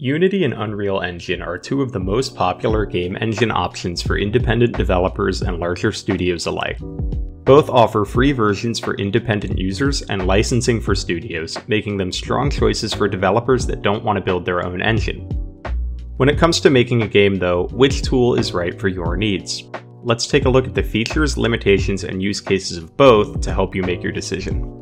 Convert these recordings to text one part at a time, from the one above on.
Unity and Unreal Engine are two of the most popular game engine options for independent developers and larger studios alike. Both offer free versions for independent users and licensing for studios, making them strong choices for developers that don't want to build their own engine. When it comes to making a game though, which tool is right for your needs? Let's take a look at the features, limitations, and use cases of both to help you make your decision.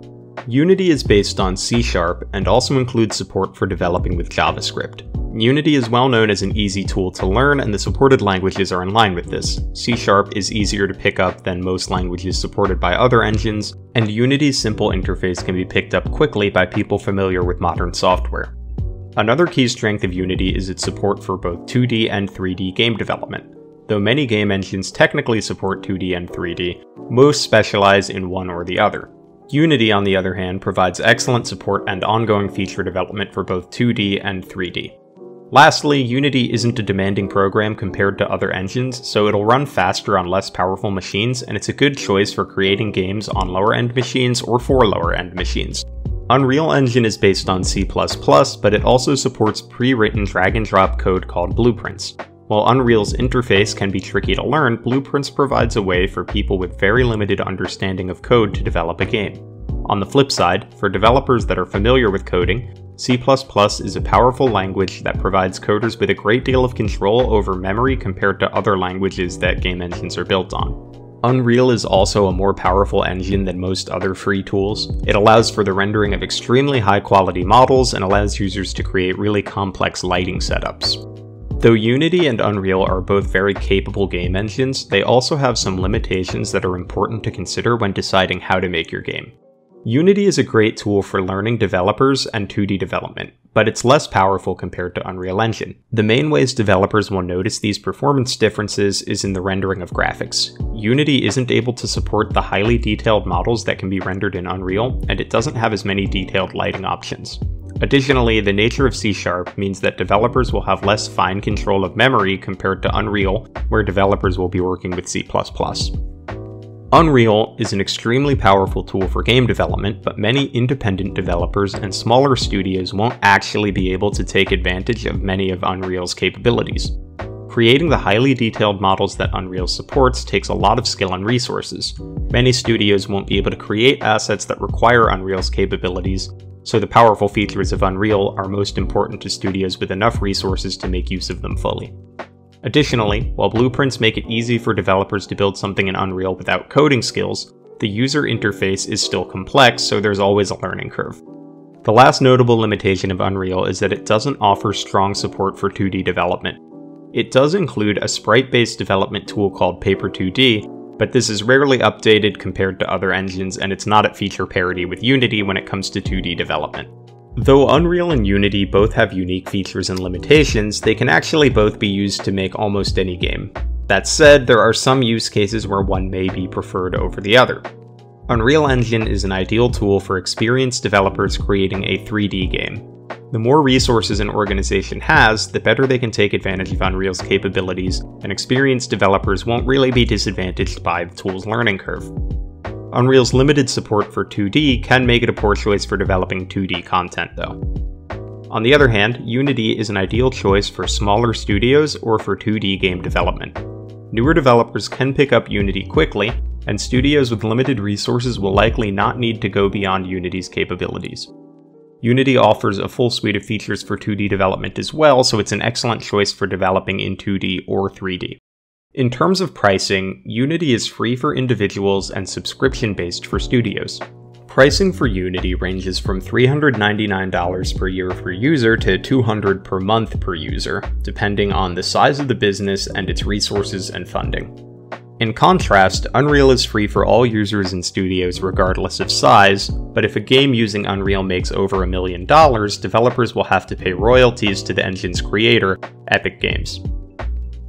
Unity is based on C Sharp and also includes support for developing with JavaScript. Unity is well known as an easy tool to learn and the supported languages are in line with this. C Sharp is easier to pick up than most languages supported by other engines, and Unity's simple interface can be picked up quickly by people familiar with modern software. Another key strength of Unity is its support for both 2D and 3D game development. Though many game engines technically support 2D and 3D, most specialize in one or the other. Unity, on the other hand, provides excellent support and ongoing feature development for both 2D and 3D. Lastly, Unity isn't a demanding program compared to other engines, so it'll run faster on less powerful machines, and it's a good choice for creating games on lower end machines or for lower end machines. Unreal Engine is based on C++, but it also supports pre-written drag and drop code called blueprints. While Unreal's interface can be tricky to learn, Blueprints provides a way for people with very limited understanding of code to develop a game. On the flip side, for developers that are familiar with coding, C++ is a powerful language that provides coders with a great deal of control over memory compared to other languages that game engines are built on. Unreal is also a more powerful engine than most other free tools. It allows for the rendering of extremely high quality models and allows users to create really complex lighting setups. Though Unity and Unreal are both very capable game engines, they also have some limitations that are important to consider when deciding how to make your game. Unity is a great tool for learning developers and 2D development, but it's less powerful compared to Unreal Engine. The main ways developers will notice these performance differences is in the rendering of graphics. Unity isn't able to support the highly detailed models that can be rendered in Unreal, and it doesn't have as many detailed lighting options. Additionally, the nature of C Sharp means that developers will have less fine control of memory compared to Unreal, where developers will be working with C++. Unreal is an extremely powerful tool for game development, but many independent developers and smaller studios won't actually be able to take advantage of many of Unreal's capabilities. Creating the highly detailed models that Unreal supports takes a lot of skill and resources. Many studios won't be able to create assets that require Unreal's capabilities, so the powerful features of Unreal are most important to studios with enough resources to make use of them fully. Additionally, while blueprints make it easy for developers to build something in Unreal without coding skills, the user interface is still complex, so there's always a learning curve. The last notable limitation of Unreal is that it doesn't offer strong support for 2D development. It does include a sprite-based development tool called Paper2D, but this is rarely updated compared to other engines and it's not at feature parity with Unity when it comes to 2D development. Though Unreal and Unity both have unique features and limitations, they can actually both be used to make almost any game. That said, there are some use cases where one may be preferred over the other. Unreal Engine is an ideal tool for experienced developers creating a 3D game. The more resources an organization has, the better they can take advantage of Unreal's capabilities, and experienced developers won't really be disadvantaged by the tool's learning curve. Unreal's limited support for 2D can make it a poor choice for developing 2D content, though. On the other hand, Unity is an ideal choice for smaller studios or for 2D game development. Newer developers can pick up Unity quickly, and studios with limited resources will likely not need to go beyond Unity's capabilities. Unity offers a full suite of features for 2D development as well, so it's an excellent choice for developing in 2D or 3D. In terms of pricing, Unity is free for individuals and subscription based for studios. Pricing for Unity ranges from $399 per year per user to 200 per month per user, depending on the size of the business and its resources and funding. In contrast, Unreal is free for all users and studios regardless of size, but if a game using Unreal makes over a million dollars, developers will have to pay royalties to the engine's creator, Epic Games.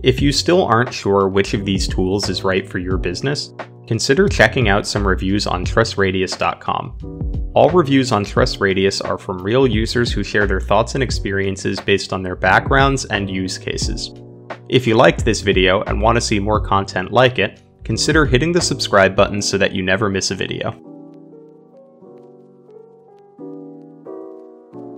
If you still aren't sure which of these tools is right for your business, consider checking out some reviews on TrustRadius.com. All reviews on TrustRadius are from real users who share their thoughts and experiences based on their backgrounds and use cases. If you liked this video and want to see more content like it, consider hitting the subscribe button so that you never miss a video.